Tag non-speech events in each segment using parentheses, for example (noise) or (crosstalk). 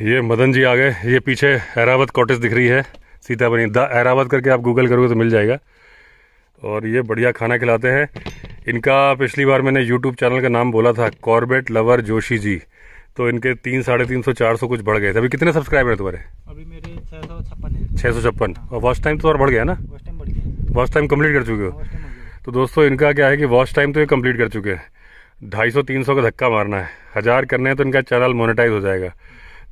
ये मदन जी आ गए। ये पीछे एरावत कॉटेज दिख रही है। सीताबनी द एरावत करके आप गूगल करोगे तो मिल जाएगा। और ये बढ़िया खाना खिलाते हैं। इनका पिछली बार मैंने यूट्यूब चैनल का नाम बोला था कॉर्बेट लवर जोशी जी। तो इनके तीन साढ़े तीन सौ चार सौ कुछ बढ़ गए थे। अभी कितने सब्सक्राइबर हैं तुम्हारे? अभी मेरे छः सौ छप्पन छः सौ छप्पन। और वॉच टाइम तो और बढ़ गया ना? वॉच टाइम कंप्लीट कर चुके हो। तो दोस्तों इनका क्या है कि वॉच टाइम तो ये कंप्लीट कर चुके हैं। ढाई सौ तीन सौ का धक्का मारना है। हज़ार करने हैं तो इनका चैनल मोनेटाइज हो जाएगा।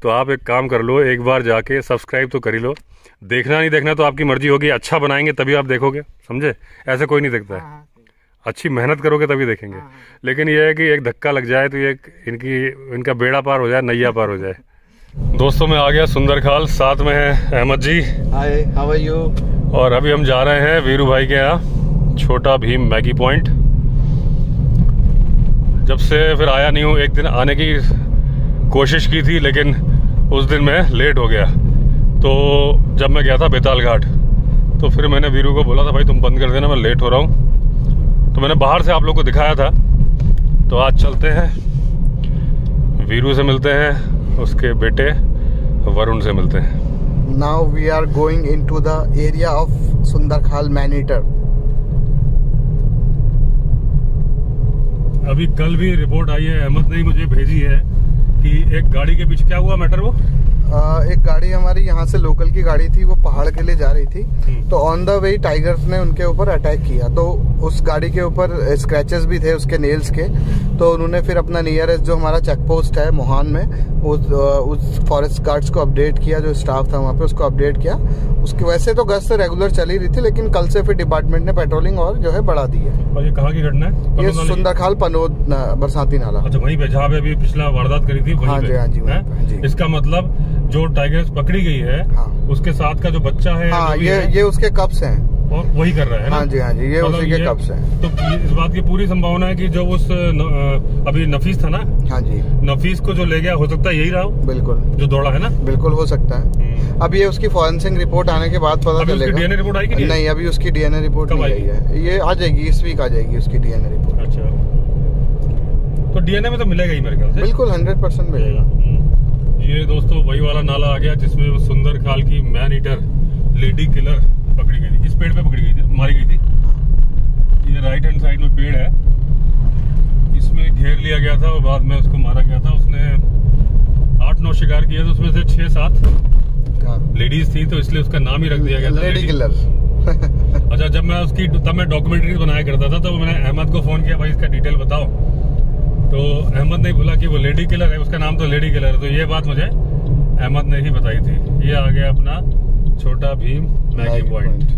तो आप एक काम कर लो एक बार जाके सब्सक्राइब तो कर ही लो। देखना नहीं देखना तो आपकी मर्ज़ी होगी अच्छा बनाएँगे तभी आप देखोगे समझे? ऐसे कोई नहीं देखता है। हाँ हाँ अच्छी मेहनत करोगे तभी देखेंगे। लेकिन यह है कि एक धक्का लग जाए तो ये इनकी इनका बेड़ा पार हो जाए नैया पार हो जाए। दोस्तों मैं आ गया सुंदर खाल साथ में है Ahmed ji. Hi how are you और अभी हम जा रहे हैं वीरू भाई के यहाँ छोटा भीम मैगी पॉइंट। जब से फिर आया नहीं हूँ एक दिन आने की कोशिश की थी लेकिन उस दिन मैं लेट हो गया। तो जब मैं गया था बेताल घाट तो फिर मैंने वीरू को बोला था भाई तुम बंद कर देना मैं लेट हो रहा हूँ। तो मैंने बाहर से आप लोग को दिखाया था। तो आज चलते हैं। वीरू से मिलते हैं उसके बेटे वरुण से मिलते हैं। Now we are going into the area of Sundarkhal man-eater अभी कल भी रिपोर्ट आई है अहमद ने ही मुझे भेजी है। कि एक गाड़ी के पीछे क्या हुआ मैटर वो? एक गाड़ी हमारी यहाँ से लोकल की गाड़ी थी वो पहाड़ के लिए जा रही थी। हम्म। तो ऑन द वे टाइगर्स ने उनके ऊपर अटैक किया। तो उस गाड़ी के ऊपर स्क्रैचेस भी थे उसके नेल्स के। तो उन्होंने फिर अपना नियरेस्ट जो हमारा चेक पोस्ट है मोहान में उस उस फॉरेस्ट गार्ड्स को अपडेट किया जो स्टाफ था वहाँ पे उसको अपडेट किया। उसकी वैसे तो गश्त रेगुलर चल ही रही थी लेकिन कल से फिर डिपार्टमेंट ने पेट्रोलिंग और जो है बढ़ा दी है। और ये कहाँ की घटना है? ये? सुंदरखाल पनोद बरसाती नाला। अच्छा वहीं पे जहाँ पे अभी पिछला वारदात करी थी हाँ जी, हाँ जी, वहीं जी। इसका मतलब जो टाइगर्स पकड़ी गई है हाँ। उसके साथ का जो बच्चा है हाँ ये है, ये उसके कप्स हैं। और वही कर रहा है ना? हाँ जी हाँ जी ये उसी के कप्स हैं। तो इस बात की पूरी संभावना है कि जो उस न, अभी नफीस था ना? हाँ जी। नफीस को जो ले गया हो सकता है यही रहा हो? बिल्कुल। जो दौड़ा है ना? बिल्कुल हो सकता है। हम्म। अब ये उसकी फॉरेंसिक रिपोर्ट आने के बाद पता चलेगा। डीएनए रिपोर्ट कि नहीं? नहीं अभी उसकी डीएनए रिपोर्ट नहीं आई? है। ये आ जाएगी इस वीक आ जाएगी उसकी डीएनए रिपोर्ट अच्छा। तो डीएनए में तो मिलेगा ही मेरे ख्याल से। बिल्कुल हंड्रेड परसेंट मिलेगा। ये दोस्तों वही वाला नाला आ गया जिसमें वो सुंदर खाल की मैन ईटर लेडी किलर पकड़ी गई थी। इस पेड़ पे पकड़ी गई थी मारी गई थी। ये राइट हैंड साइड में पेड़ है। इसमें घेर लिया गया था और बाद में उसको मारा गया था। उसने आठ नौ शिकार किए थे उसमें से छह सात हाँ। लेडीज़ थी तो इसलिए उसका नाम ही रख दिया गया था लेडी किलर अच्छा जब मैं उसकी तब मैं डॉक्यूमेंट्री बनाया करता था तो मैंने अहमद को फ़ोन किया भाई इसका डिटेल बताओ। तो अहमद ने बोला कि वो लेडी किलर है उसका नाम तो लेडी किलर है तो ये बात मुझे अहमद ने ही बताई थी। ये आ गया अपना छोटा भीम मैगी पॉइंट point.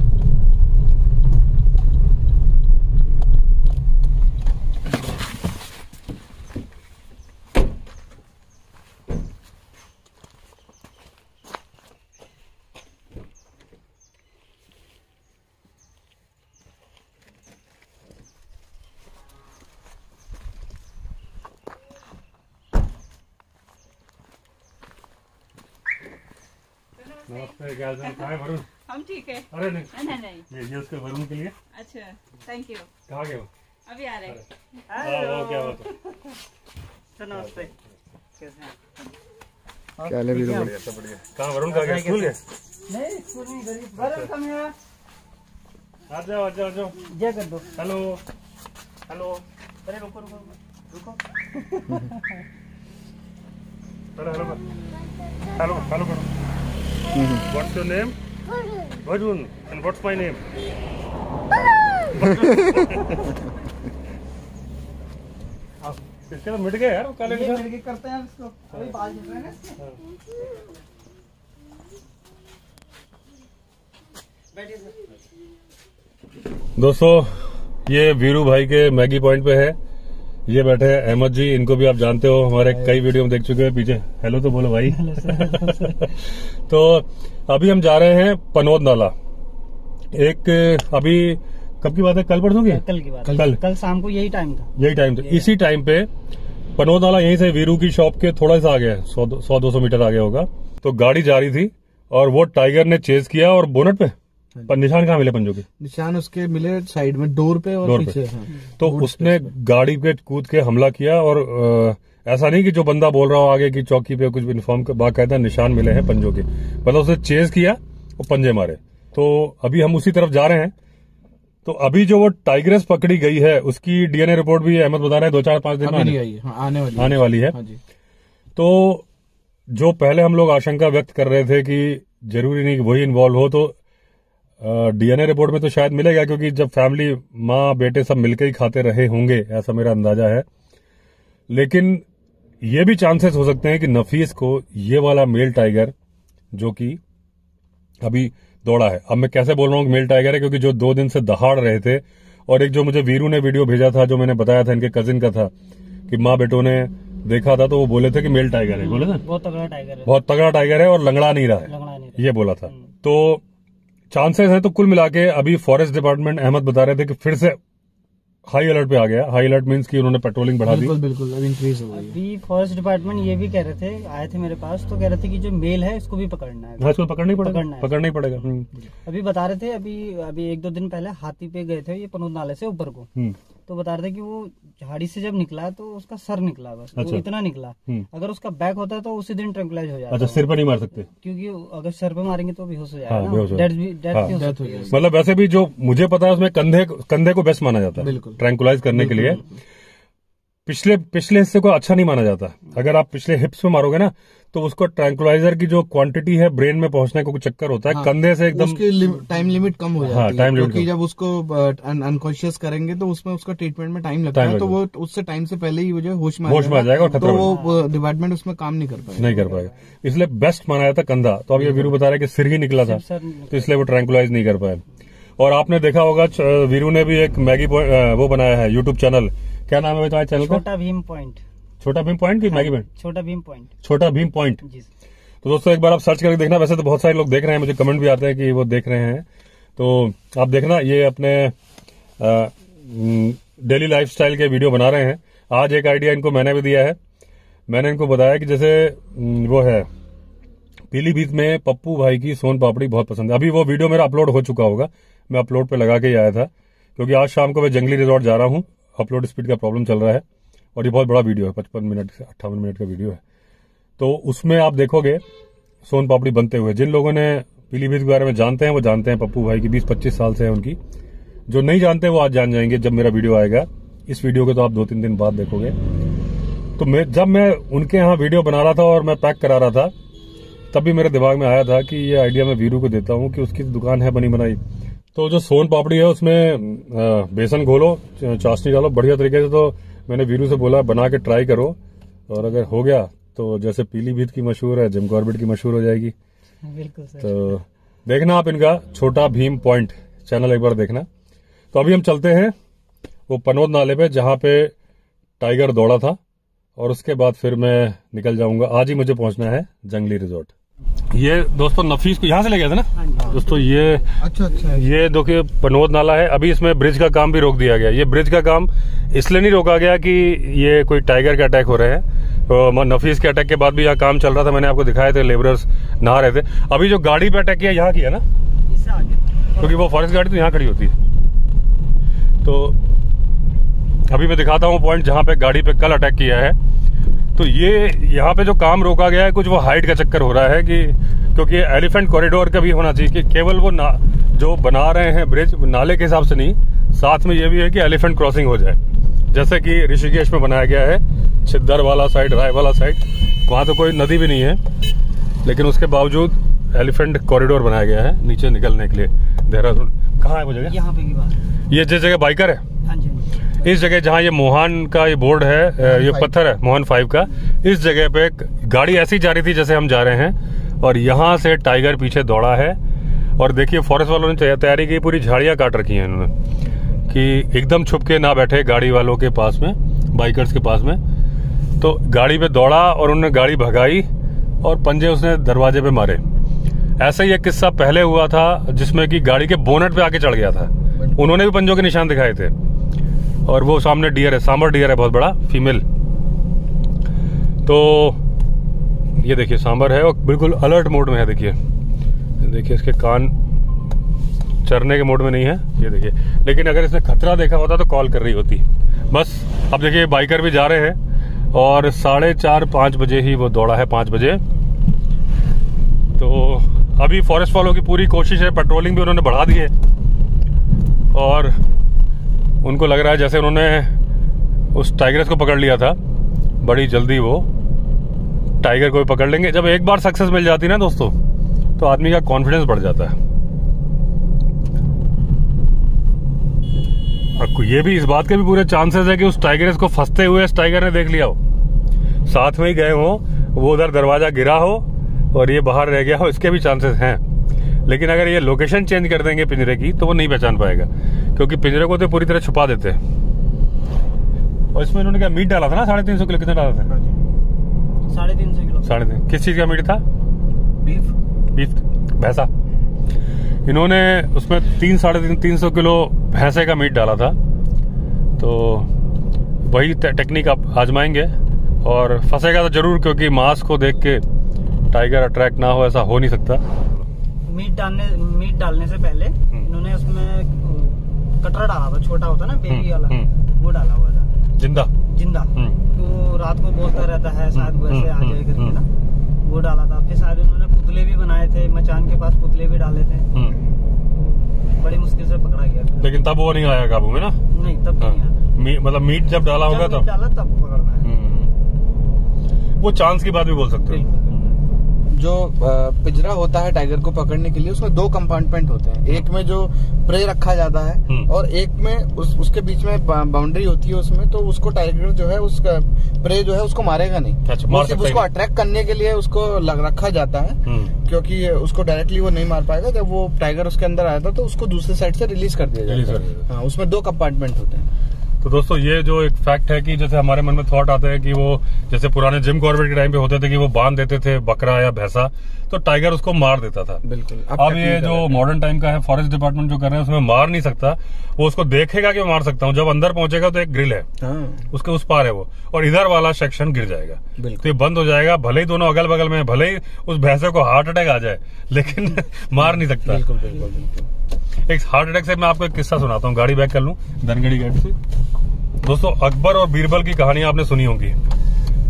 नमस्ते क्या कहाँ है वरुण। हम ठीक है। अरे नहीं नहीं नहीं ये ये उसके वरुण के लिए। अच्छा थैंक यू कहाँ गए वो? अभी आ रहे हैं। हाँ, वो क्या बात है? सर नमस्ते। कैसे हैं? क्या ले वीरू बढ़िया? सब बढ़िया। कहाँ वरुण कहाँ गया? स्कूल गए? नहीं स्कूल नहीं गरीब। बरस कम है आ जाओ आ जाओ आ जाओ। जय कर दो। हेलो। हेलो। अरे रुको रुको रुको। (laughs) हेलो। Hello hello hello. करो what's your name Varun and what's my name इसके तो मिट गए यार वो काले के ये साथ मिलके करते हैं इसको। अभी बाल गिर रहे हैं। बैठिए सर। दोस्तों ये वीरू भाई के मैगी पॉइंट पे है। ये बैठे हैं अहमद जी इनको भी आप जानते हो हमारे कई वीडियो में देख चुके हैं पीछे। हेलो तो बोलो भाई। (laughs) तो अभी हम जा रहे हैं पनोद नाला एक अभी कब की बात है? कल परसों की कल की बात कल। कल शाम को यही टाइम था। यही टाइम था। इसी टाइम पे पनोद नाला यहीं से वीरू की शॉप के थोड़ा सा आगे है सौ सौ दो सौ मीटर आगे होगा। तो गाड़ी जा रही थी और वो टाइगर ने चेज किया और बोनट पे। पर निशान कहाँ मिले पंजों के? निशान उसके मिले साइड में डोर पे और डोर पे। पीछे हाँ। तो उसने गाड़ी पे कूद के हमला किया और ऐसा नहीं कि जो बंदा बोल रहा हो आगे की चौकी पे कुछ भी इन्फॉर्म बाकायदा निशान मिले हैं पंजों के। मतलब उसने चेज किया और पंजे मारे। तो अभी हम उसी तरफ़ जा रहे हैं। तो अभी जो वो टाइग्रेस पकड़ी गई है उसकी डीएनए रिपोर्ट भी अहमद बता रहे हैं दो चार पाँच दिन में आने, हाँ, आने वाली आने वाली है। हाँ तो जो पहले हम लोग आशंका व्यक्त कर रहे थे कि ज़रूरी नहीं कि वही इन्वॉल्व हो तो डीएनए रिपोर्ट में तो शायद मिलेगा क्योंकि जब फैमिली माँ बेटे सब मिलकर ही खाते रहे होंगे ऐसा मेरा अंदाज़ा है। लेकिन ये भी चांसेस हो सकते हैं कि नफीस को ये वाला मेल टाइगर जो कि अभी दौड़ा है। अब मैं कैसे बोल रहा हूँ मेल टाइगर है क्योंकि जो दो दिन से दहाड़ रहे थे और एक जो मुझे वीरू ने वीडियो भेजा था जो मैंने बताया था इनके कजिन का था कि माँ बेटों ने देखा था तो वो बोले थे कि मेल टाइगर है। बोले ना बहुत तगड़ा टाइगर है। बहुत तगड़ा टाइगर है और लंगड़ा नहीं रहा है। ये बोला था। तो चांसेस है तो कुल मिला के अभी फॉरेस्ट डिपार्टमेंट अहमद बता रहे थे कि फिर से हाई अलर्ट पे आ गया हाई अलर्ट मीन्स कि उन्होंने पेट्रोलिंग बढ़ा दी। बिल्कुल बिल्कुल अब इंक्रीज हो गई अभी फॉरेस्ट डिपार्टमेंट ये भी कह रहे थे आए थे मेरे पास तो कह रहे थे कि जो मेल है इसको भी पकड़ना है। हाँ इसको पकड़ना ही पड़ेगा। पकड़ना पकड़ना ही पड़ेगा। हम्म, अभी बता रहे थे अभी अभी एक दो दिन पहले हाथी पे गए थे ये पनोद नाले से ऊपर को। हम्म, तो बता रहे थे कि वो झाड़ी से जब निकला तो उसका सर निकला बस अच्छा। वो इतना निकला। हम्म। अगर उसका बैक होता तो उसी दिन ट्रंकुलाइज हो जाता। अच्छा सिर पर नहीं मार सकते? क्योंकि अगर सर पर मारेंगे तो बेहोश हो हाँ, जाएगा। हो। हाँ। हो हो है मतलब वैसे भी जो मुझे पता है उसमें कंधे कंधे को बेस्ट माना जाता है। बिल्कुल। ट्रैंकुलाइज करने के लिए। पिछले पिछले हिस्से को अच्छा नहीं माना जाता। अगर आप पिछले हिप्स में मारोगे ना तो उसको ट्रैंकुलाइजर की जो क्वांटिटी है ब्रेन में पहुँचने का कुछ चक्कर होता है हाँ, कंधे से एकदम उसकी टाइम लिमिट कम हो हाँ, जाती है limit क्योंकि जब उसको अनकॉन्शियस करेंगे तो उसमें उसका ट्रीटमेंट में टाइम लगता है तो वो उससे टाइम से पहले ही वो जो है होश में होश में आ जाएगा। और खतरा तो वो डिपार्टमेंट उसमें काम नहीं कर पाएगा। नहीं कर पाएगा। इसलिए बेस्ट माना जाता कंधा। तो अब ये वीरू बता रहे है कि सिर ही निकला था तो इसलिए वो ट्रैंकुलाइज नहीं कर पाए। और आपने देखा होगा वीरू ने भी एक मैगी वो बनाया है यूट्यूब चैनल क्या नाम है भाई तुम्हारे चैनल का? छोटा भीम पॉइंट। छोटा भीम पॉइंट की Maggi point? Chhota Bheem point. छोटा भीम पॉइंट। तो दोस्तों एक बार आप सर्च करके देखना। वैसे तो बहुत सारे लोग देख रहे हैं मुझे कमेंट भी आते हैं कि वो देख रहे हैं। तो आप देखना ये अपने डेली लाइफस्टाइल के वीडियो बना रहे हैं। आज एक आइडिया इनको मैंने भी दिया है। मैंने इनको बताया कि जैसे वो है पीलीभीत में पप्पू भाई की सोन पापड़ी बहुत पसंद है। अभी वो वीडियो मेरा अपलोड हो चुका होगा। मैं अपलोड पे लगा के ही आया था क्योंकि आज शाम को मैं जंगली रिजॉर्ट जा रहा हूँ। अपलोड स्पीड का प्रॉब्लम चल रहा है और ये बहुत बड़ा वीडियो है, पचपन मिनट से अट्ठावन मिनट का वीडियो है। तो उसमें आप देखोगे, सोन पापड़ी बनते हुए, जिन लोगों ने पीलीभीत के बारे में जानते हैं, वो जानते हैं पप्पू भाई की बीस पच्चीस साल से है उनकी। जो नहीं जानते वो आज जान जाएँगे जब मेरा वीडियो आएगा। इस वीडियो को तो आप दो तीन दिन बाद देखोगे। तो मैं, जब मैं उनके यहाँ वीडियो बना रहा था और मैं पैक करा रहा था, तब भी मेरे दिमाग में आया था कि ये आइडिया मैं वीरू को देता हूँ कि उसकी दुकान है बनी बनाई। तो जो सोन पापड़ी है उसमें बेसन घोलो चाशनी डालो बढ़िया तरीके से तो मैंने वीरू से बोला बना के ट्राई करो। और अगर हो गया तो जैसे पीलीभीत की मशहूर है जिम कॉर्बेट की मशहूर हो जाएगी। बिल्कुल सर। तो देखना आप इनका छोटा भीम पॉइंट चैनल एक बार देखना। तो अभी हम चलते हैं वो पनोद नाले पे जहाँ पे टाइगर दौड़ा था। और उसके बाद फिर मैं निकल जाऊँगा। आज ही मुझे पहुँचना है जंगली रिजॉर्ट। ये दोस्तों नफीस को यहाँ से ले गया था ना? हाँ दोस्तों ये अच्छा अच्छा ये देखिए पनोद नाला है। अभी इसमें ब्रिज का काम भी रोक दिया गया। ये ब्रिज का काम इसलिए नहीं रोका गया कि ये कोई टाइगर के अटैक हो रहे हैं। तो नफीस के अटैक के बाद भी यहाँ काम चल रहा था। मैंने आपको दिखाए थे लेबरर्स नहा रहे थे। अभी जो गाड़ी पे अटैक किया यहाँ किया ना? क्योंकि वो फॉरेस्ट गाड़ी तो यहाँ खड़ी होती है। तो अभी मैं दिखाता हूँ पॉइंट जहाँ पे गाड़ी पे कल अटैक किया है। तो ये यहाँ पे जो काम रोका गया है कुछ वो हाइट का चक्कर हो रहा है कि क्योंकि एलिफेंट कॉरिडोर का भी होना चाहिए कि केवल वो ना जो बना रहे हैं ब्रिज नाले के हिसाब से नहीं साथ में ये भी है कि एलिफेंट क्रॉसिंग हो जाए। जैसे कि ऋषिकेश में बनाया गया है छिद्दर वाला साइड राय वाला साइड वहाँ तो कोई नदी भी नहीं है लेकिन उसके बावजूद एलिफेंट कॉरिडोर बनाया गया है नीचे निकलने के लिए देहरादून। कहाँ है वो जगह? यहाँ पे की बात ये जिस जगह बाइकर है। इस जगह जहाँ ये मोहन का ये बोर्ड है ये पत्थर है मोहन फाइव का इस जगह पे एक गाड़ी ऐसी जा रही थी जैसे हम जा रहे हैं और यहाँ से टाइगर पीछे दौड़ा है और देखिए फॉरेस्ट वालों ने तैयारी की पूरी झाड़ियाँ काट रखी हैं इन्होंने कि एकदम छुप के ना बैठे गाड़ी वालों के पास में बाइकर्स के पास में तो गाड़ी पे दौड़ा और उन्होंने गाड़ी भगाई और पंजे उसने दरवाजे पे मारे। ऐसा ही एक किस्सा पहले हुआ था जिसमें कि गाड़ी के बोनट पे आके चढ़ गया था। उन्होंने भी पंजों के निशान दिखाए थे। और वो सामने डियर है, सांबर डियर है, बहुत बड़ा फीमेल तो ये देखिए, सांबर है और बिल्कुल अलर्ट मोड में है, देखिए। देखिए, इसके कान चरने के मोड में नहीं है, ये देखिए। लेकिन अगर इसने खतरा देखा होता तो कॉल कर रही होती। बस, अब देखिए बाइकर भी जा रहे हैं और साढ़े चार, पाँच बजे ही वो दौड़ा है, पाँच बजे। तो अभी फॉरेस्ट वालों की पूरी कोशिश है पेट्रोलिंग भी उन्होंने बढ़ा दी है। और उनको लग रहा है जैसे उन्होंने उस टाइगरस को पकड़ लिया था। बड़ी जल्दी वो टाइगर को भी पकड़ लेंगे। जब एक बार सक्सेस मिल जाती ना दोस्तों तो आदमी का कॉन्फिडेंस बढ़ जाता है। अब ये भी इस बात के भी पूरे चांसेस है कि उस टाइगरस को फंसते हुए इस टाइगर ने देख लिया हो। साथ में ही गए हो, वो उधर दरवाज़ा गिरा हो और ये बाहर रह गया हो, इसके भी चांसेस हैं। लेकिन अगर ये लोकेशन चेंज कर देंगे पिंजरे की तो वो नहीं पहचान पाएगा। क्योंकि पिंजरे को तो पूरी तरह छुपा देते और इसमें इन्होंने क्या मीट डाला था ना? साढ़े तीन सौ किलो कितना डाला था? साढ़े तीन सौ किलो। साढ़े तीन किस चीज़ का मीट था? बीफ। बीफ। भैंसा। इन्होंने उसमें तीन साढ़े तीन तीन सौ किलो भैंसे का मीट डाला था। तो वही टेक्निक आप आजमाएँगे। और फंसेगा तो ज़रूर क्योंकि मांस को देख के टाइगर अट्रैक्ट ना हो ऐसा हो नहीं सकता। मीट डालने मीट डालने से पहले इन्होंने उसमें कटरा डाला था छोटा होता ना बेबी हम्म, वाला हम्म। वो डाला हुआ था। ज़िंदा? ज़िंदा। हम्म, तो रात को बोलता रहता है शायद वैसे आ जाए करके। ना वो डाला था। फिर शायद उन्होंने पुतले भी बनाए थे मचान के पास पुतले भी डाले थे। तो बड़ी मुश्किल से पकड़ा गया। लेकिन तब वो नहीं आया काबू में ना? नहीं तब हाँ, नहीं आया। मी, मतलब मीट जब डाला होगा तब? डाला तब पकड़ना है। वो चांस की बात भी बोल सकते हो। जो पिंजरा होता है टाइगर को पकड़ने के लिए उसमें दो कंपार्टमेंट होते हैं एक में जो प्रे रखा जाता है हम्म। और एक में उस, उसके बीच में बाउंड्री होती है उसमें तो उसको टाइगर जो है उसका प्रे जो है उसको मारेगा नहीं अच्छा, मार सिर्फ़ उसको अट्रैक्ट करने के लिए उसको लग रखा जाता है हम्म। क्योंकि उसको डायरेक्टली वो नहीं मार पाएगा जब वो टाइगर उसके अंदर आया था तो उसको दूसरे साइड से रिलीज़ कर दिया दिया जाएगा। हाँ उसमें दो कंपार्टमेंट होते हैं तो दोस्तों ये जो एक फैक्ट है कि जैसे हमारे मन में थॉट आता है कि वो जैसे पुराने जिम कॉर्बेट के टाइम पे होते थे कि वो बाँध देते थे बकरा या भैंसा तो टाइगर उसको मार देता था। बिल्कुल। अब ये जो मॉडर्न टाइम का है फॉरेस्ट डिपार्टमेंट जो कर रहे हैं उसमें मार नहीं सकता। वो उसको देखेगा कि मैं मार सकता हूँ। जब अंदर पहुंचेगा तो एक ग्रिल है। हाँ। उसके उस पार है वो। और इधर वाला सेक्शन गिर जाएगा। तो ये बंद हो जाएगा। भले ही दोनों अगल बगल में भले ही उस भैंसे को हार्ट अटैक आ जाए लेकिन (laughs) मार नहीं सकता। बिल्कुल बिल्कुल बिल्कुल। एक हार्ट अटैक से मैं आपको एक किस्सा सुनाता हूँ, गाड़ी बैक कर लूँ, धनगढ़ी गेट से। दोस्तों, अकबर और बीरबल की कहानी आपने सुनी होगी।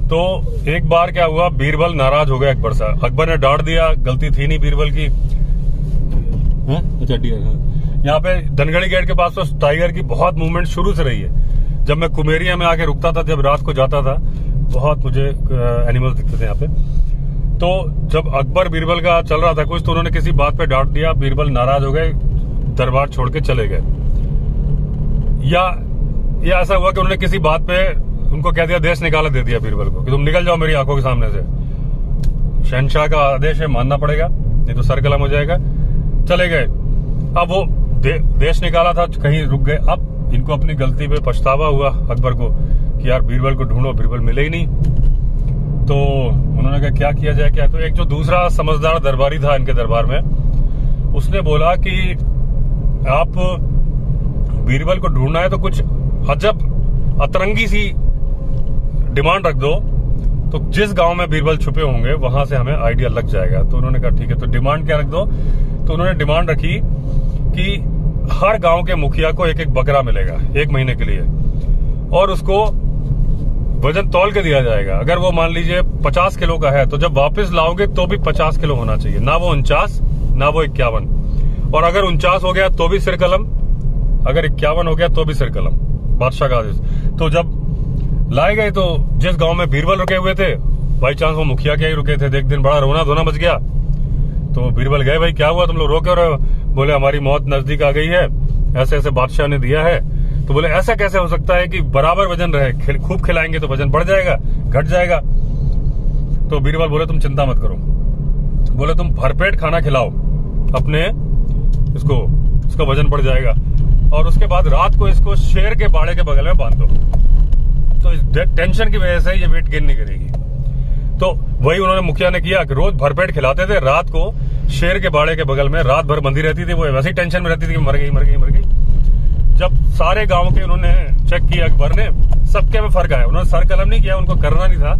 तो एक बार क्या हुआ, बीरबल नाराज़ हो गया अकबर से। अकबर ने डांट दिया, गलती थी नहीं बीरबल की। अच्छा हाँ। यहाँ पे धनगढ़ी गेट के पास तो टाइगर की बहुत मूवमेंट शुरू से रही है। जब मैं कुमेरिया में आके रुकता था, जब रात को जाता था, बहुत मुझे एनिमल्स दिखते थे यहाँ पे। तो जब अकबर, बीरबल का चल रहा था कुछ तो उन्होंने किसी बात पे डांट दिया, बीरबल नाराज़ हो गए। दरबार छोड़ के चले गए। या या ऐसा हुआ कि उन्होंने किसी बात पे उनको कह दिया देश निकाला दे दिया बीरबल को कि तुम निकल जाओ मेरी आँखों के सामने से। शहनशाह का आदेश है मानना पड़ेगा नहीं तो सर कलम हो जाएगा। चले गए। अब वो दे, देश निकाला था कहीं रुक गए। अब इनको अपनी गलती पे पछतावा हुआ अकबर को कि यार बीरबल को ढूंढो बीरबल मिले ही नहीं। तो उन्होंने कहा क्या किया जाए क्या? तो एक जो दूसरा समझदार दरबारी था इनके दरबार में उसने बोला कि आप बीरबल को ढूंढना है तो कुछ अजब, अतरंगी सी डिमांड रख दो। तो जिस गाँव में बीरबल छुपे होंगे, वहाँ से हमें आइडिया लग जाएगा। तो उन्होंने कहा, ठीक है तो डिमांड क्या रख दो? तो उन्होंने डिमांड रखी कि हर गाँव के मुखिया को एक एक बकरा मिलेगा, एक महीने के लिए। और उसको वज़न तौल के दिया जाएगा। अगर वो मान लीजिए पचास किलो का है तो जब वापस लाओगे तो भी पचास किलो होना चाहिए। ना वो उनचास, ना वो इक्यावन। और अगर उनचास हो गया तो भी सिर कलम, अगर इक्यावन हो गया तो भी सिर कलम, बादशाह का आदेश। तो जब लाए गए तो जिस गाँव में बीरबल रुके हुए थे, बाई चांस वो मुखिया के ही रुके थे। एक दिन बड़ा रोना धोना मच गया। तो बीरबल गए, भाई, क्या हुआ? तुम लोग रो क्यों रहे बोले, हमारी मौत नज़दीक आ गई है। ऐसे ऐसे बादशाह ने दिया है। तो बोले, ऐसा कैसे हो सकता है कि बराबर वज़न रहे? खूब खिलाएँगे तो वज़न बढ़ जाएगा, घट जाएगा। तो बीरबल बोले, तुम चिंता मत करो। बोले, तुम भरपेट खाना खिलाओ, अपने इसको, इसका वज़न बढ़ जाएगा। और उसके बाद रात को इसको शेर के बाड़े के बगल में बाँध दो। तो टेंशन की वजह से ये वेट गेन नहीं करेगी। तो वही उन्होंने मुखिया ने किया कि रोज भरपेट खिलाते थे, रात को शेर के बाड़े के बगल में रात भर बंधी रहती थी, वो वैसे ही टेंशन में रहती थी कि मर गई मर गई मर गई। जब सारे गाँव के उन्होंने चेक किया, अकबर ने, सबके में फ़र्क आया। उन्होंने सर कलम नहीं किया, उनको करना नहीं था।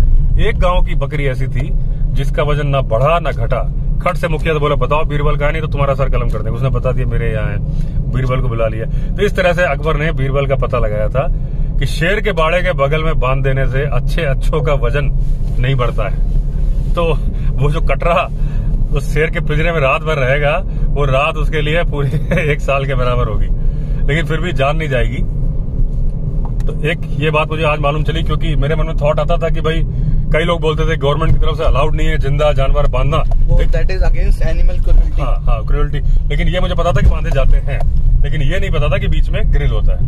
एक गाँव की बकरी ऐसी थी जिसका वज़न ना बढ़ा, ना घटा। खट से मुखिया से बोला, बताओ बीरबल का नहीं तो तुम्हारा सर कलम कर देंगे। उसने बता दिया, मेरे यहाँ है, बीरबल को बुला लिया। तो इस तरह से अकबर ने बीरबल का पता लगाया था कि शेर के बाड़े के बगल में बाँध देने से अच्छे अच्छों का वज़न नहीं बढ़ता है। तो वो जो कटरा उस शेर के पिंजरे में रात भर रहेगा, वो रात उसके लिए पूरी (laughs) एक साल के बराबर होगी। लेकिन फिर भी जान नहीं जाएगी। तो एक ये बात मुझे आज मालूम चली, क्योंकि मेरे मन में थॉट आता था कि भाई कई लोग बोलते थे गवर्नमेंट की तरफ़ से अलाउड नहीं है ज़िंदा जानवर बांधना। दैट इज़ अगेंस्ट एनिमल हाँ हाँ लेकिन ये मुझे पता था कि बांधे जाते हैं। लेकिन ये नहीं पता था कि बीच में ग्रिल होता है।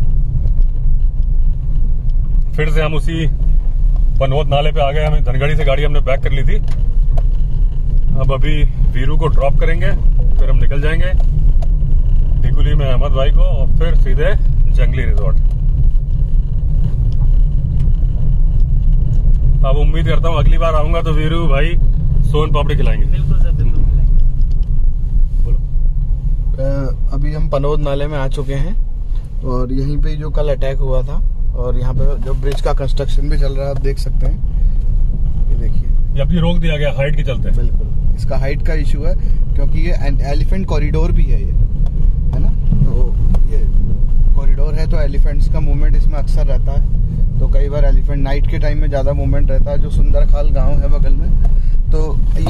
फिर से हम उसी पनोद नाले पे आ गए। हमें धनगढ़ी से गाड़ी हमने बैक कर ली थी। अब अभी वीरू को ड्रॉप करेंगे फिर हम निकल जाएँगे। डिकुली में अहमद भाई को और फिर सीधे जंगली रिजॉर्ट अब उम्मीद करता हूँ अगली बार आऊँगा तो वीरू भाई सोन पापड़ी खिलाएँगे। बिल्कुल सर बिल्कुल खिलाएँगे। बोलो। अभी हम पनोद नाले में आ चुके हैं और यहीं पे जो कल अटैक हुआ था और यहाँ पे जो ब्रिज का कंस्ट्रक्शन भी चल रहा है आप देख सकते हैं। ये देखिए। ये अभी रोक दिया गया हाइट के चलते। बिल्कुल। इसका हाइट का इशू है क्योंकि ये एलिफेंट कॉरिडोर भी है ये है ना? तो ये कॉरिडोर है तो एलिफेंट्स का मूवमेंट इसमें अक्सर रहता है। तो कई बार एलिफेंट नाइट के टाइम में ज़्यादा मूवमेंट रहता है, जो सुंदरखाल गाँव है बगल में। तो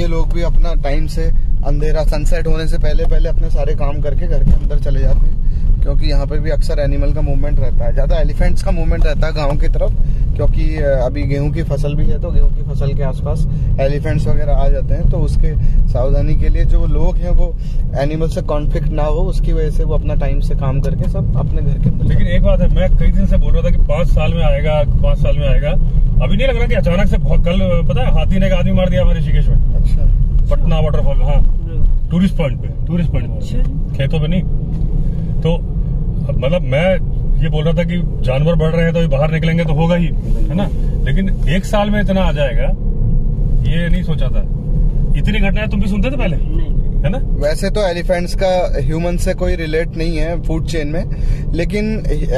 ये लोग भी अपना टाइम से अंधेरा सनसेट होने से पहले पहले अपने सारे काम करके घर के अंदर चले जाते हैं क्योंकि यहाँ पे भी अक्सर एनिमल का मूवमेंट रहता है। ज़्यादा एलिफेंट्स का मूवमेंट रहता है गाँव की तरफ़ क्योंकि अभी गेहूँ की फ़सल भी है तो गेहूँ की फ़सल के आसपास एलिफेंट्स वगैरह आ जाते हैं तो उसके सावधानी के लिए जो लोग हैं वो एनिमल से कॉन्फ्लिक्ट ना हो उसकी वजह से वो अपना टाइम से काम करके सब अपने घर के अंदर लेकिन एक बात है मैं कई दिन से बोल रहा था कि पाँच साल में आएगा पाँच साल में आएगा। अभी नहीं लग रहा कि अचानक से बहुत कल पता है हाथी ने एक आदमी मार दिया हमारे ऋषिकेश में। अच्छा। पटना वाटरफॉल हाँ। टूरिस्ट पॉइंट पे टूरिस्ट पॉइंट खेतों पे नहीं। तो मतलब मैं ये बोल रहा था कि जानवर बढ़ रहे हैं तो ये बाहर निकलेंगे तो होगा ही है ना? लेकिन एक साल में इतना आ जाएगा ये नहीं सोचा था। इतनी घटनाएँ तुम भी सुनते थे पहले? नहीं है ना वैसे तो एलिफेंट्स का ह्यूमन से कोई रिलेट नहीं है फ़ूड चेन में लेकिन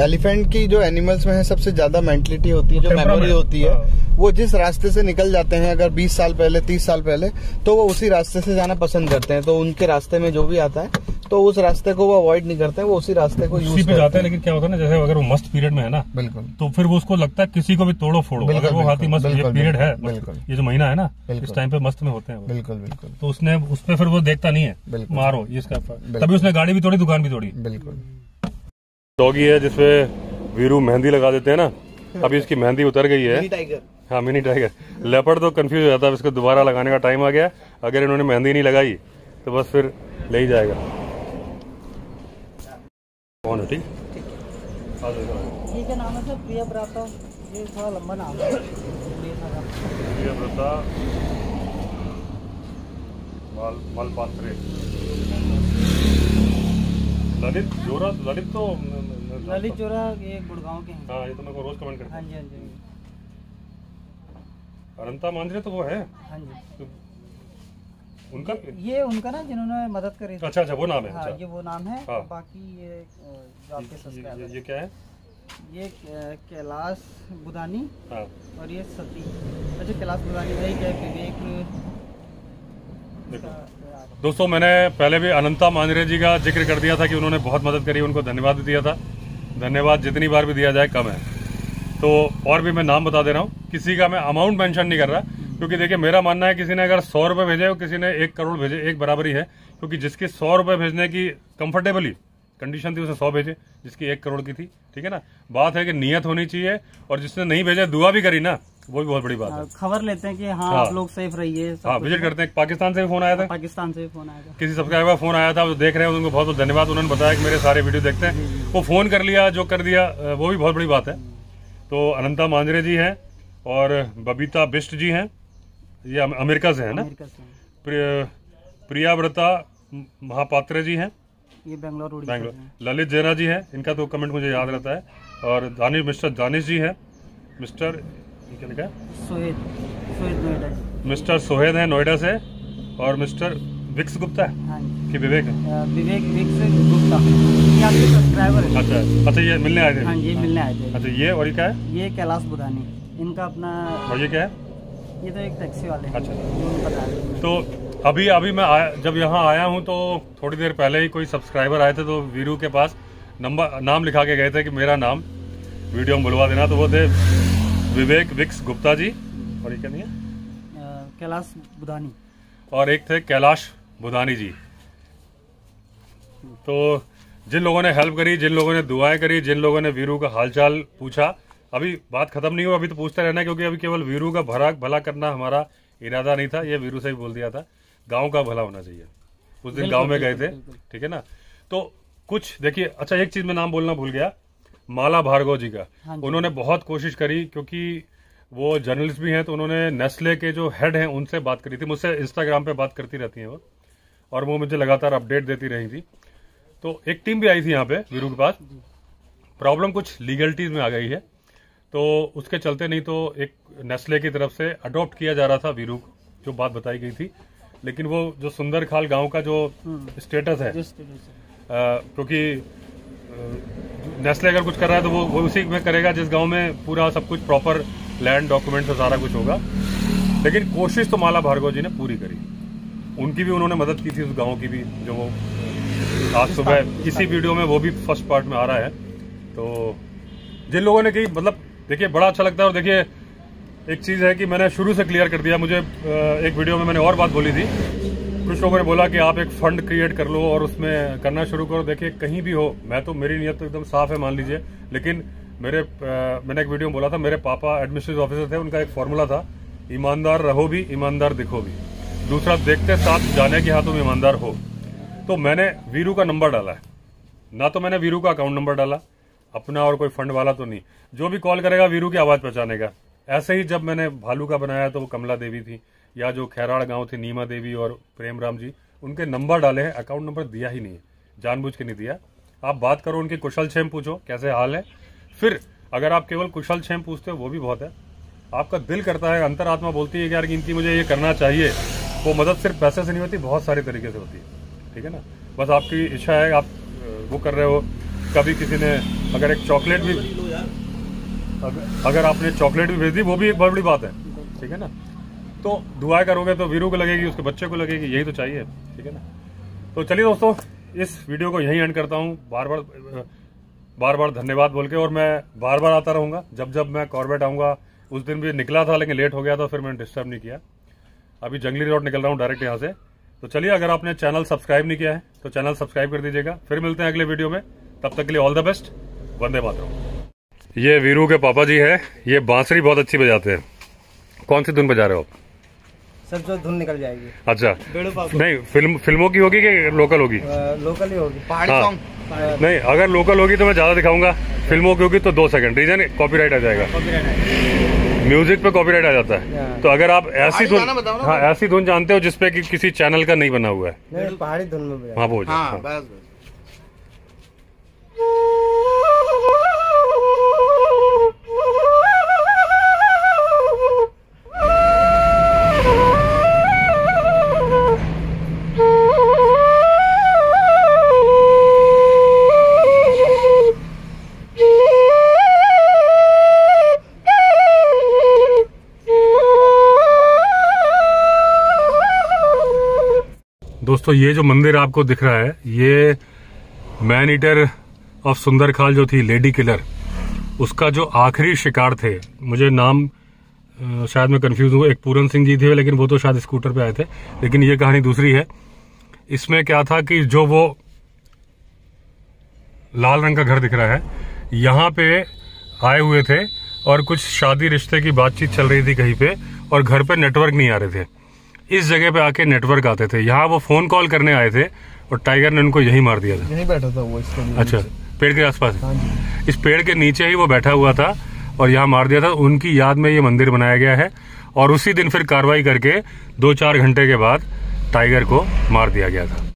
एलिफेंट की जो एनिमल्स में है सबसे ज़्यादा मेंटलिटी होती है जो मेमोरी होती है हाँ। वो जिस रास्ते से निकल जाते हैं अगर 20 साल पहले 30 साल पहले तो वो उसी रास्ते से जाना पसंद करते हैं तो उनके रास्ते में जो भी आता है तो उस रास्ते को वो अवॉइड नहीं करते वो उसी रास्ते को यूज़ पे जाते हैं लेकिन क्या होता है ना जैसे अगर वो मस्त पीरियड में है ना बिल्कुल। तो फिर वो उसको लगता है किसी को भी तोड़ो फोड़ो। बिल्कुल, अगर वो हाथी मस्त ये पीरियड है। ये जो महीना है ना इस टाइम पे मस्त में होते हैं बिल्कुल बिल्कुल। तो उसने उस पे फिर वो देखता नहीं है मारो ये इसका तभी उसने गाड़ी भी तोड़ी दुकान भी तोड़ी। बिल्कुल। डॉगी है जिसपे वीरू मेहंदी लगा देते हैं ना अभी इसकी मेहंदी उतर गई है। टाइगर हाँ मिनी टाइगर लेपर्ड तो कंफ्यूज हो जाता है इसको दोबारा लगाने का टाइम आ गया। अगर इन्होंने मेहंदी नहीं लगाई तो बस फिर ले ही जाएगा। कौन है ठीक? नाम है सर प्रिया ब्राता। ये थोड़ा लंबा नाम है। ये सारा। ये व्रता माल मालपात्रे ललित जोरा ललित तो ललित जोरा ये गुड़गांव के हैं। हाँ ये तो मेरे को रोज कमेंट करते हैं। हाँ जी हाँ जी। अनंता मांझरे तो वो है। हाँ जी। उनका ये उनका ना जिन्होंने मदद करी अच्छा अच्छा वो नाम है हाँ अच्छा। ये वो नाम है। हाँ। बाकी ये जो आपके ये, ये, सब्सक्राइबर ये क्या है? ये कैलाश बुदानी हाँ। और ये सती। अच्छा कैलाश बुदानी वही क्या है, विवेक? देखो। दोस्तों मैंने पहले भी अनंता मांजरे जी का ज़िक्र कर दिया था कि उन्होंने बहुत मदद करी उनको धन्यवाद दिया था। धन्यवाद जितनी बार भी दिया जाए कम है। तो और भी मैं नाम बता दे रहा हूँ। किसी का मैं अमाउंट मेंशन नहीं कर रहा। क्योंकि देखिए मेरा मानना है किसी ने अगर सौ रुपए भेजे और किसी ने एक करोड़ भेजे एक बराबरी है क्योंकि जिसके सौ रुपए भेजने की कंफर्टेबली कंडीशन थी उसने सौ भेजे जिसकी एक करोड़ की थी ठीक है ना? बात है कि नियत होनी चाहिए और जिसने नहीं भेजा दुआ भी करी ना वो भी बहुत बड़ी बात है। खबर लेते हैं कि हाँ हाँ। आप लोग सेफ़ रहिए हाँ विज़िट करते हैं। पाकिस्तान से भी फ़ोन आया था। पाकिस्तान से भी फ़ोन आया था। किसी सब्सक्राइबर का फ़ोन आया था वो देख रहे हैं उनको बहुत बहुत धन्यवाद। उन्होंने बताया कि मेरे सारे वीडियो देखते हैं। वो फ़ोन कर लिया जो कर दिया वो भी बहुत बड़ी बात है। तो अनंता मांजरे जी हैं और बबीता बिस्ट जी हैं। ये अमेरिका से है ना? अमेरिका से प्रिय- प्रियाव्रता महापात्रे जी हैं। ये बेंगलोर बैंगलोर। ललित जैना जी हैं इनका तो कमेंट मुझे याद रहता है। और दानिश मिस्टर दानिश जी हैं। मिस्टर क्या लिखा है? सोहेद सोहेद नोएडा से। मिस्टर सोहेद हैं नोएडा से। और मिस्टर विक्स गुप्ता है हाँ कि विवेक है। विवेक विक्स गुप्ता। ये आपके सब्सक्राइबर है। अच्छा अच्छा ये मिलने आए थे। हाँ ये मिलने आए थे। अच्छा ये और ये क्या है? ये कैलाश बुधानी। इनका अपना और ये क्या है? ये तो एक टैक्सी वाले अच्छा। तो अभी अभी मैं आया जब यहाँ आया हूँ तो थोड़ी देर पहले ही कोई सब्सक्राइबर आए थे तो वीरू के पास नंबर नाम लिखा के गए थे कि मेरा नाम वीडियो में बुलवा देना तो वो थे विवेक विक्स गुप्ता जी और ये क्या नहीं है? कैलाश बुधानी। और एक थे कैलाश बुधानी जी। तो जिन लोगों ने हेल्प करी जिन लोगों ने दुआएँ करी जिन लोगों ने वीरू का हालचाल पूछा अभी बात खत्म नहीं हुआ अभी तो पूछते रहना क्योंकि अभी केवल वीरू का भरा भला करना हमारा इरादा नहीं था ये वीरू से ही बोल दिया था। गाँव का भला होना चाहिए। उस दिन गाँव में गए थे ठीक है ना? तो कुछ देखिए अच्छा एक चीज़ में नाम बोलना भूल गया माला भार्गव जी का। हाँ जी। उन्होंने बहुत कोशिश करी क्योंकि वो जर्नलिस्ट भी हैं तो उन्होंने नेस्ले के जो हेड हैं उनसे बात करी थी। मुझसे इंस्टाग्राम पे बात करती रहती हैं वो और वो मुझे लगातार अपडेट देती रही थी। तो एक टीम भी आई थी यहाँ पे वीरू के पास। प्रॉब्लम कुछ लीगलिटीज में आ गई है। तो उसके चलते नहीं तो एक नेस्ले की तरफ़ से अडॉप्ट किया जा रहा था वीरू को, जो बात बताई गई थी। लेकिन वो जो सुंदर खाल गाँव का जो स्टेटस है से अ, क्योंकि नेस्ले अगर कुछ कर रहा है तो वो वो उसी में करेगा जिस गाँव में पूरा सब कुछ प्रॉपर लैंड डॉक्यूमेंट से सारा कुछ होगा। लेकिन कोशिश तो माला भार्गव जी ने पूरी करी। उनकी भी उन्होंने मदद की थी उस गाँव की भी जो वो आज सुबह इसी वीडियो में वो भी फ़र्स्ट पार्ट में आ रहा है। तो जिन लोगों ने कही मतलब देखिए, बड़ा अच्छा लगता है और देखिए, एक चीज़ है कि मैंने शुरू से क्लियर कर दिया। मुझे एक वीडियो में मैंने और बात बोली थी। कुछ लोगों ने बोला कि आप एक फंड क्रिएट कर लो और उसमें करना शुरू करो। देखिए, कहीं भी हो, मैं तो मेरी नीयत तो एकदम साफ़ है, मान लीजिए। लेकिन मेरे मैंने एक वीडियो में बोला था, मेरे पापा एडमिनिस्ट्रेटिव ऑफिसर थे, उनका एक फॉर्मूला था, ईमानदार रहो भी, ईमानदार दिखो भी। दूसरा, देखते साथ जाने के हाँ में ईमानदार हो। तो मैंने वीरू का नंबर डाला है। ना तो मैंने वीरू का अकाउंट नंबर डाला अपना और कोई फंड वाला तो नहीं। जो भी कॉल करेगा वीरू की आवाज़ पहचाने का ऐसे ही जब मैंने भालू का बनाया तो वो कमला देवी थी, या जो खैराड़ गाँव थी, नीमा देवी और प्रेम राम जी, उनके नंबर डाले हैं, अकाउंट नंबर दिया ही नहीं है। जानबूझ के नहीं दिया। आप बात करो उनकी, कुशल छेम पूछो, कैसे हाल है। फिर अगर आप केवल कुशल छेम पूछते हो, वो भी बहुत है। आपका दिल करता है, अंतरात्मा बोलती है कि यार इनकी मुझे ये करना चाहिए। वो मदद सिर्फ़ पैसे से नहीं होती, बहुत सारे तरीके से होती है। ठीक है ना? बस आपकी इच्छा है, आप वो कर रहे हो। कभी किसी ने अगर एक चॉकलेट भी अगर, आपने चॉकलेट भी भेज दी वो भी एक बहुत बड़ी बात है। ठीक है ना? तो दुआएँ करोगे तो वीरू को लगेगी उसके बच्चे को लगेगी यही तो चाहिए ठीक है ना? तो चलिए दोस्तों इस वीडियो को यहीं एंड करता हूँ। बार बार बार बार धन्यवाद बोल के और मैं बार बार आता रहूँगा। जब जब मैं कॉर्बेट आऊँगा उस दिन भी निकला था लेकिन लेट हो गया था फिर मैंने डिस्टर्ब नहीं किया। अभी जंगली रोड निकल रहा हूँ डायरेक्ट यहाँ से। तो चलिए अगर आपने चैनल सब्सक्राइब नहीं किया है तो चैनल सब्सक्राइब कर दीजिएगा। फिर मिलते हैं अगले वीडियो में। तब तक के लिए all the best Vande Mataram. ये वीरू के पापा जी है ये बांसुरी बहुत अच्छी बजाते हैं। कौन सी धुन बजा रहे हो आप? सब जो धुन निकल जाएगी। अच्छा। नहीं फ़िल्म फ़िल्मों की होगी कि लोकल होगी? लोकल ही होगी। पहाड़ी हाँ। सॉन्ग नहीं अगर लोकल होगी तो मैं ज़्यादा दिखाऊँगा। फ़िल्मों की होगी तो दो सेकंड रीजन कॉपीराइट आ जाएगा। म्यूज़िक पे कॉपीराइट आ जाता है। हाँ। तो अगर आप ऐसी धुन हाँ ऐसी धुन जानते हो जिसपे कि किसी चैनल का नहीं बना हुआ है? पहाड़ी धुन में हाँ। वो हाँ दोस्तों, ये जो मंदिर आपको दिख रहा है, ये मैन ईटर ऑफ़ सुंदर खाल जो थी लेडी किलर उसका जो आखिरी शिकार थे, मुझे नाम शायद मैं कंफ्यूज हूँ, एक पूरन सिंह जी थे, लेकिन वो तो शायद स्कूटर पे आए थे, लेकिन ये कहानी दूसरी है। इसमें क्या था कि जो वो लाल रंग का घर दिख रहा है, यहाँ पे आए हुए थे, और कुछ शादी रिश्ते की बातचीत चल रही थी कहीं पे, और घर पे नेटवर्क नहीं आ रहे थे। इस जगह पे आके नेटवर्क आते थे। यहाँ वो फ़ोन कॉल करने आए थे और टाइगर ने उनको यही मार दिया था। यहीं बैठा था वो इसके अच्छा पेड़ के आसपास? पास इस पेड़ के नीचे ही वो बैठा हुआ था और यहाँ मार दिया था। उनकी याद में ये मंदिर बनाया गया है और उसी दिन फिर कार्रवाई करके दो चार घंटे के बाद टाइगर को मार दिया गया था।